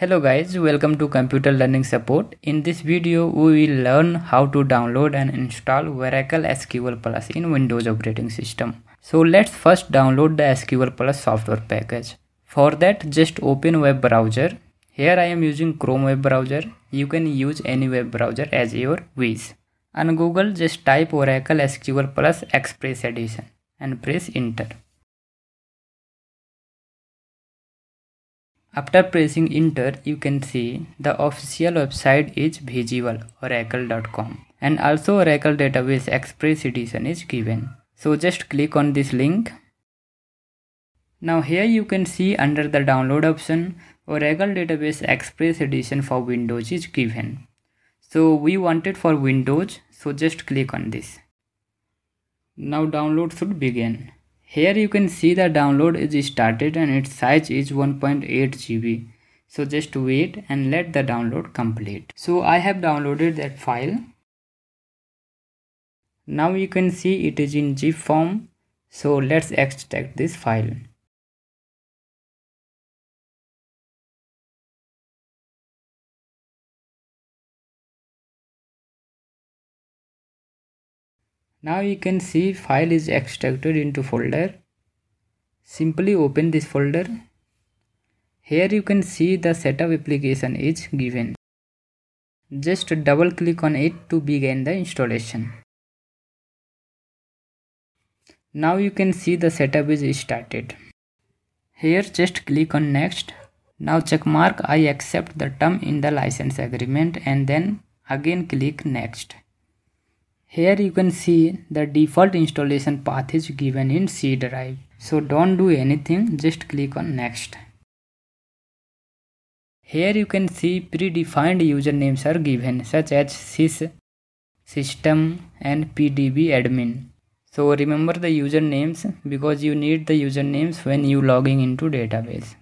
Hello guys, welcome to Computer Learning Support. In this video, we will learn how to download and install Oracle SQL Plus in Windows operating system. So let's first download the SQL Plus software package. For that, just open web browser. Here I am using Chrome web browser. You can use any web browser as your wish. On Google, just type Oracle SQL Plus Express Edition and press enter. After pressing enter, you can see the official website is visible oracle.com and also Oracle Database Express Edition is given. So just click on this link. Now here you can see under the download option Oracle Database Express Edition for Windows is given. So we want it for Windows so just click on this. Now download should begin. Here you can see the download is started and its size is 1.8 GB. So just wait and let the download complete. So I have downloaded that file. Now you can see it is in zip form. So let's extract this file. Now you can see file is extracted into folder. Simply open this folder. Here you can see the setup application is given. Just double click on it to begin the installation. Now you can see the setup is started. Here just click on next. Now check mark I accept the term in the license agreement and then again click next. Here you can see the default installation path is given in C drive. So don't do anything, just click on next. Here you can see predefined usernames are given such as sys, system and pdb admin. So remember the usernames because you need the usernames when you logging into database.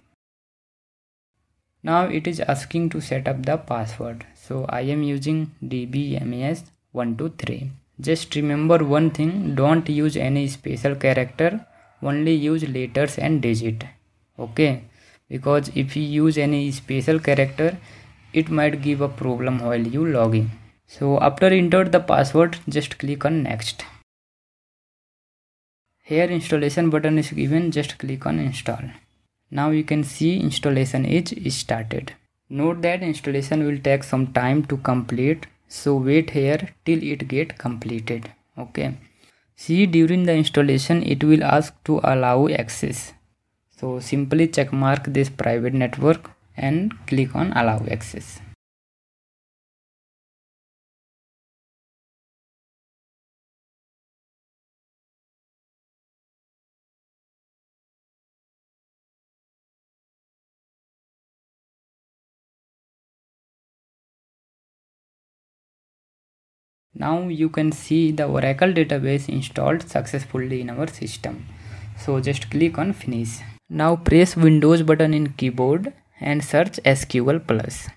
Now it is asking to set up the password. So I am using dbms 123 just remember one thing don't use any special character only use letters and digit okay? Because if you use any special character it might give a problem while you logging so after enter the password just click on next. Here installation button is given just click on install. Now you can see installation is started. Note that installation will take some time to complete so wait here till it get completed. Okay. See during the installation it will ask to allow access. So simply check mark this private network and click on allow access now you can see the oracle database installed successfully in our system. So just click on finish. Now press windows button in keyboard and search sql plus.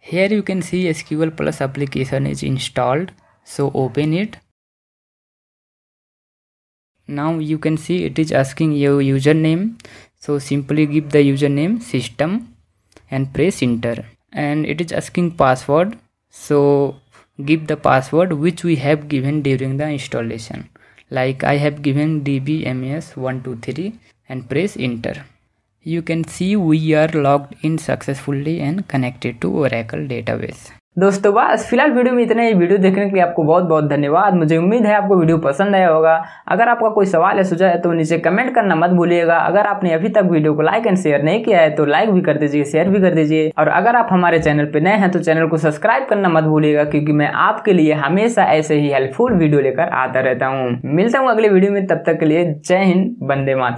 Here you can see sql plus application is installed. So open it. Now you can see it is asking your username. So simply give the username system and press enter. And it is asking password. So give the password which we have given during the installation like I have given dbms123 and press enter. You can see we are logged in successfully and connected to Oracle database. दोस्तों, बस, फ़िलहाल video में इतना ही। Video देखने के लिए आपको बहुत बहुत धन्यवाद। मुझे उम्मीद है आपको वीडियो पसंद आया होगा। अगर आपका कोई सवाल है सुझाव है तो नीचे कमेंट करना मत भूलिएगा। अगर आपने अभी तक वीडियो को लाइक एंड शेयर नहीं किया है तो लाइक भी कर दीजिए, शेयर भी कर दीजिए। और अगर आप हमारे चैनल पर नए हैं तो चैनल को सब्सक्राइब करना मत भूलिएगा, क्योंकि मैं आपके लिए हमेशा ऐसे ही हेल्पफुल वीडियो लेकर आता रहता हूँ। मिलता हूँ अगले वीडियो में, तब तक के लिए जय हिंद बंदे मात्र